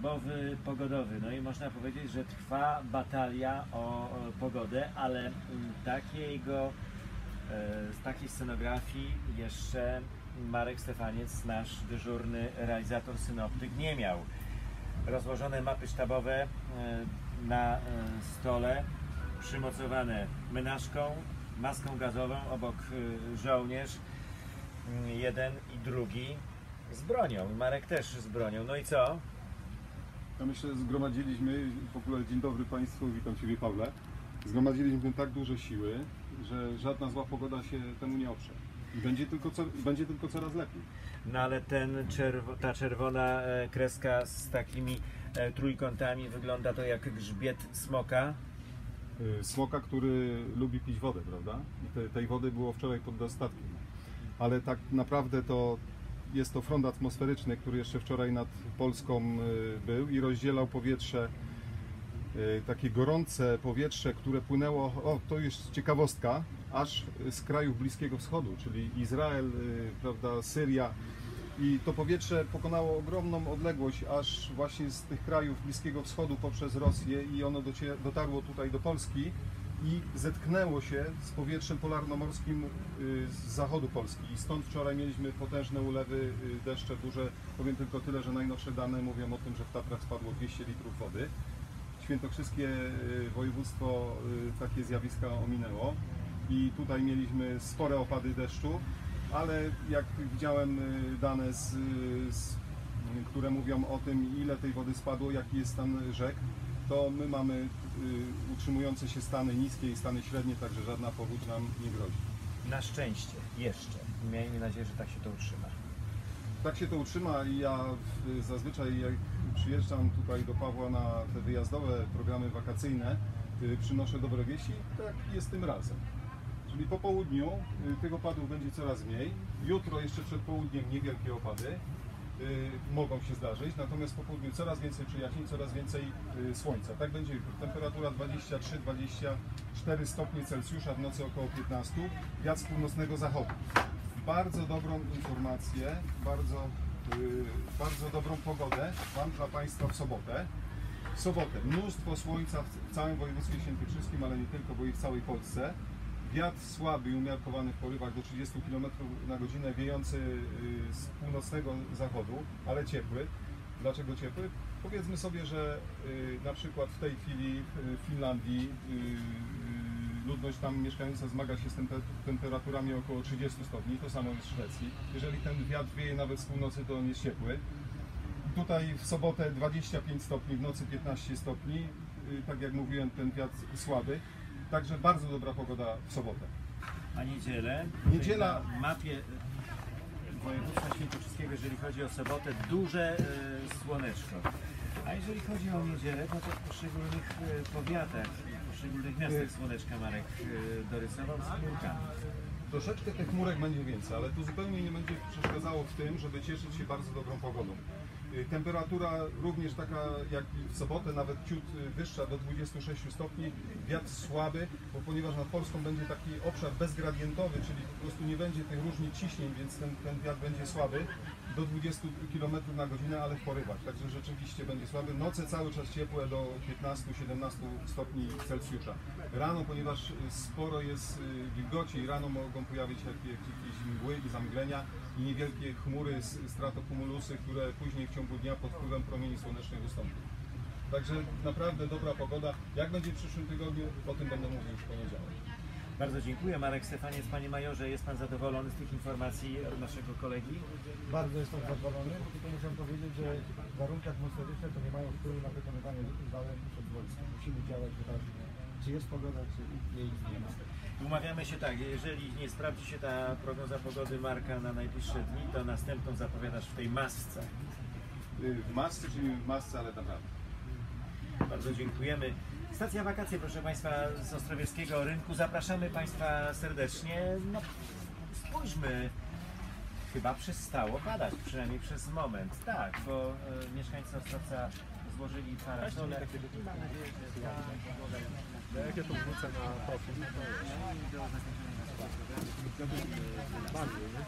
sztabowy pogodowy. No i można powiedzieć, że trwa batalia o, pogodę, ale mm, takiego, e, z takiej scenografii jeszcze Marek Stefaniec, nasz dyżurny realizator synoptyk, nie miał. Rozłożone mapy sztabowe e, na e, stole, przymocowane menażką, maską gazową, obok żołnierz, mm, jeden i drugi z bronią. Marek też z bronią. No i co? Ja myślę, że zgromadziliśmy, w ogóle dzień dobry Państwu, witam Ciebie Pawle. Zgromadziliśmy tak duże siły, że żadna zła pogoda się temu nie oprze. I będzie tylko, co, będzie tylko coraz lepiej. No ale ten czerwo, ta czerwona e, kreska z takimi e, trójkątami wygląda to jak grzbiet smoka. Y, Smoka, który lubi pić wodę, prawda? I te, tej wody było wczoraj pod dostatkiem. Ale tak naprawdę to jest to front atmosferyczny, który jeszcze wczoraj nad Polską y, był i rozdzielał powietrze, y, takie gorące powietrze, które płynęło, o to jest ciekawostka, aż z krajów Bliskiego Wschodu, czyli Izrael, y, prawda, Syria. I to powietrze pokonało ogromną odległość, aż właśnie z tych krajów Bliskiego Wschodu poprzez Rosję i ono dotarło tutaj do Polski i zetknęło się z powietrzem polarnomorskim y, z zachodu Polski. I stąd wczoraj mieliśmy potężne ulewy, y, deszcze duże. Powiem tylko tyle, że najnowsze dane mówią o tym, że w Tatrach spadło 200 litrów wody. Świętokrzyskie y, województwo takie zjawiska ominęło i tutaj mieliśmy spore opady deszczu, ale jak widziałem dane, z, z, które mówią o tym, ile tej wody spadło, jaki jest stan rzek, to my mamy y, utrzymujące się stany niskie i stany średnie, także żadna powódź nam nie grozi. Na szczęście, jeszcze. Miejmy nadzieję, że tak się to utrzyma. Tak się to utrzyma i ja y, zazwyczaj jak przyjeżdżam tutaj do Pawła na te wyjazdowe programy wakacyjne, y, przynoszę dobre wieści, tak jest tym razem. Czyli po południu tych opadów będzie coraz mniej. Jutro jeszcze przed południem niewielkie opady mogą się zdarzyć, natomiast po południu coraz więcej przyjaźni, coraz więcej y, słońca. Tak będzie jutro. Temperatura 23-24 stopnie Celsjusza, w nocy około 15, wiatr z północnego zachodu. Bardzo dobrą informację, bardzo, y, bardzo dobrą pogodę mam dla Państwa w sobotę. W sobotę mnóstwo słońca w całym województwie świętokrzyskim, ale nie tylko, bo i w całej Polsce. Wiatr słaby i umiarkowany w porywach do 30 km na godzinę, wiejący y, z północnego zachodu, ale ciepły. Dlaczego ciepły? Powiedzmy sobie, że y, na przykład w tej chwili w Finlandii y, y, ludność tam mieszkająca zmaga się z tempe- temperaturami około 30 stopni, to samo jest w Szwecji. Jeżeli ten wiatr wieje nawet z północy, to on jest ciepły. Tutaj w sobotę 25 stopni, w nocy 15 stopni. Tak jak mówiłem, ten wiatr słaby. Także bardzo dobra pogoda w sobotę. A niedzielę? Niedziela- Na mapie e, województwa świętokrzyskiego, jeżeli chodzi o sobotę, duże e, słoneczko. A jeżeli chodzi o niedzielę, no to w poszczególnych e, powiatach i w poszczególnych miastach słoneczka Marek e, dorysował z chmurkami. Troszeczkę tych chmurek będzie więcej, ale to zupełnie nie będzie przeszkadzało w tym, żeby cieszyć się bardzo dobrą pogodą. Y, Temperatura również taka jak w sobotę, nawet ciut y, wyższa do 26 stopni, wiatr słaby, bo ponieważ nad Polską będzie taki obszar bezgradientowy, czyli po prostu nie będzie tych różnic ciśnień, więc ten, ten wiatr będzie słaby do 20 km na godzinę, ale w porywach, także rzeczywiście będzie słaby. Noce cały czas ciepłe do 15-17 stopni Celsjusza. Rano, ponieważ y, sporo jest wilgoci i rano mogą pojawić się jakieś, mgły i zamglenia i niewielkie chmury, stratokumulusy, które później w ciągu dnia pod wpływem promieni słonecznych wystąpią. Także naprawdę dobra pogoda. Jak będzie w przyszłym tygodniu, o tym będę mówił już w poniedziałek. Bardzo dziękuję. Marek Stefaniec, Panie Majorze, jest Pan zadowolony z tych informacji od naszego kolegi? Bardzo jestem zadowolony, tylko muszę powiedzieć, że warunki atmosferyczne to nie mają wpływu na wykonywanie zadań przed wojskiem. Musimy działać wyraźnie. Czy jest pogoda, czy jej nie ma. Umawiamy się tak, jeżeli nie sprawdzi się ta prognoza pogody Marka na najbliższe dni, to następną zapowiadasz w tej masce. Y, W masce, czy nie w masce, ale naprawdę. Bardzo dziękujemy. Stacja wakacje, proszę Państwa, z Ostrowieckiego Rynku. Zapraszamy Państwa serdecznie. No, spójrzmy, chyba przestało padać, przynajmniej przez moment. Tak, bo e, mieszkańcy Ostrowca złożyli parasole. Mam nadzieję, że ta pogoda już Jak ja to wrzucę na profil, do zakończenia naszego programu. to bardziej, nie?